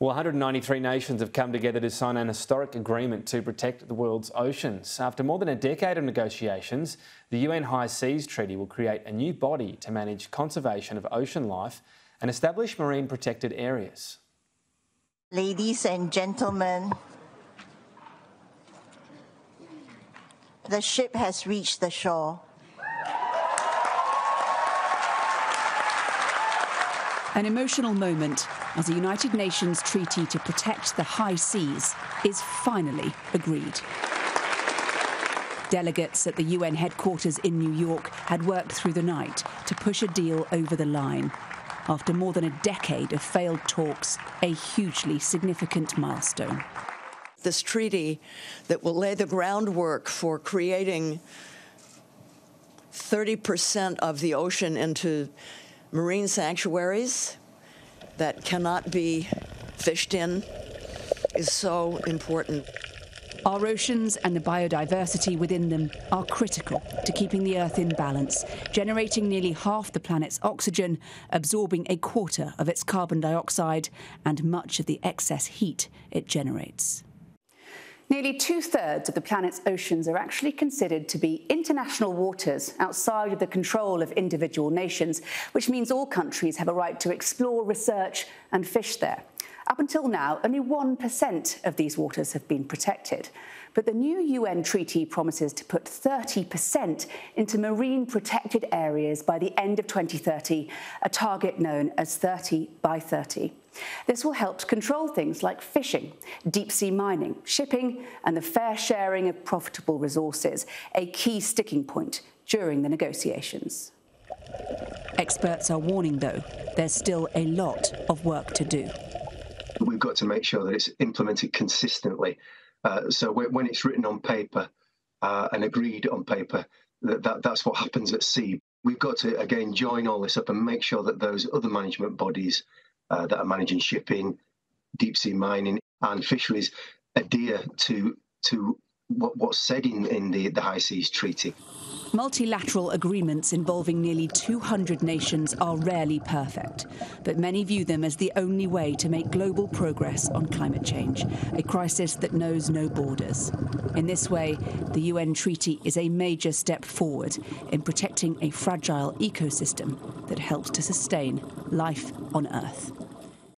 Well, 193 nations have come together to sign an historic agreement to protect the world's oceans. After more than a decade of negotiations, the UN High Seas Treaty will create a new body to manage conservation of ocean life and establish marine protected areas. Ladies and gentlemen, the ship has reached the shore. An emotional moment as the United Nations Treaty to Protect the High Seas is finally agreed. Delegates at the UN headquarters in New York had worked through the night to push a deal over the line. After more than a decade of failed talks, a hugely significant milestone. This treaty that will lay the groundwork for creating 30% of the ocean into marine sanctuaries that cannot be fished in is so important. Our oceans and the biodiversity within them are critical to keeping the Earth in balance, generating nearly half the planet's oxygen, absorbing a quarter of its carbon dioxide, and much of the excess heat it generates. Nearly two thirds of the planet's oceans are actually considered to be international waters outside of the control of individual nations, which means all countries have a right to explore, research, and fish there. Up until now, only 1% of these waters have been protected. But the new UN treaty promises to put 30% into marine protected areas by the end of 2030, a target known as 30 by 30. This will help to control things like fishing, deep sea mining, shipping, and the fair sharing of profitable resources, a key sticking point during the negotiations. Experts are warning, though, there's still a lot of work to do. We've got to make sure that it's implemented consistently. Uh, so when it's written on paper uh, and agreed on paper, that, that, that's what happens at sea. We've got to, again, join all this up and make sure that those other management bodies uh, that are managing shipping, deep sea mining, and fisheries adhere to to what, what's said in, in the, the High Seas Treaty. Multilateral agreements involving nearly 200 nations are rarely perfect, but many view them as the only way to make global progress on climate change, a crisis that knows no borders. In this way, the UN Treaty is a major step forward in protecting a fragile ecosystem that helps to sustain life on Earth.